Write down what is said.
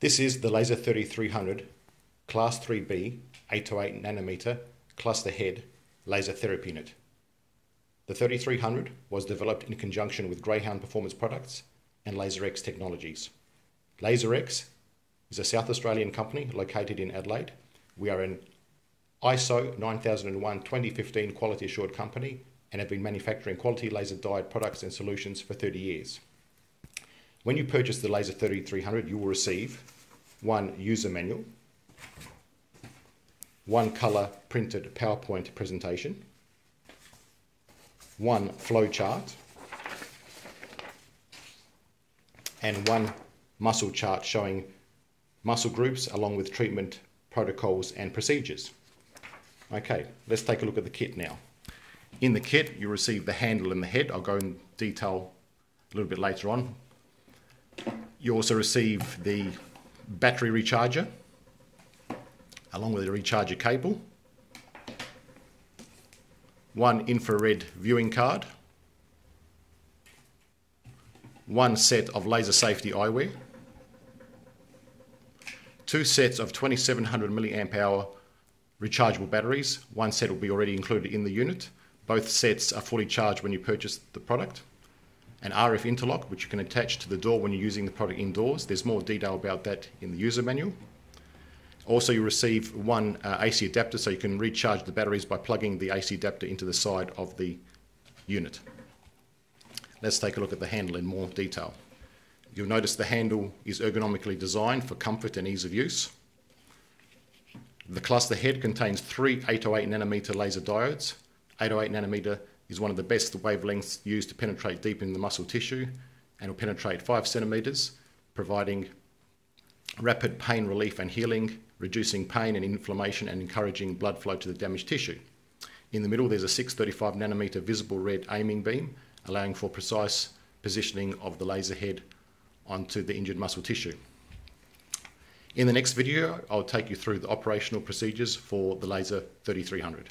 This is the Laser 3300 Class 3B 808 nanometer cluster head laser therapy unit. The 3300 was developed in conjunction with Greyhound Performance Products and Laserex Technologies. Laserex is a South Australian company located in Adelaide. We are an ISO 9001 2015 quality assured company and have been manufacturing quality laser diode products and solutions for 30 years. When you purchase the Laser 3300, you will receive one user manual, one color printed PowerPoint presentation, one flow chart, and one muscle chart showing muscle groups along with treatment protocols and procedures. Okay, let's take a look at the kit now. In the kit, you receive the handle and the head. I'll go in detail a little bit later on. You also receive the battery recharger along with a recharger cable, one infrared viewing card, one set of laser safety eyewear, two sets of 2700 milliamp hour rechargeable batteries. One set will be already included in the unit. Both sets are fully charged when you purchase the product. An RF interlock, which you can attach to the door when you're using the product indoors. There's more detail about that in the user manual. Also, you receive one uh, AC adapter so you can recharge the batteries by plugging the AC adapter into the side of the unit. Let's take a look at the handle in more detail. You'll notice the handle is ergonomically designed for comfort and ease of use. The cluster head contains three 808 nanometer laser diodes. 808 nanometer is one of the best wavelengths used to penetrate deep in the muscle tissue and will penetrate 5 centimeters, providing rapid pain relief and healing, reducing pain and inflammation and encouraging blood flow to the damaged tissue. In the middle, there's a 635 nanometer visible red aiming beam, allowing for precise positioning of the laser head onto the injured muscle tissue. In the next video, I'll take you through the operational procedures for the Laser 3300.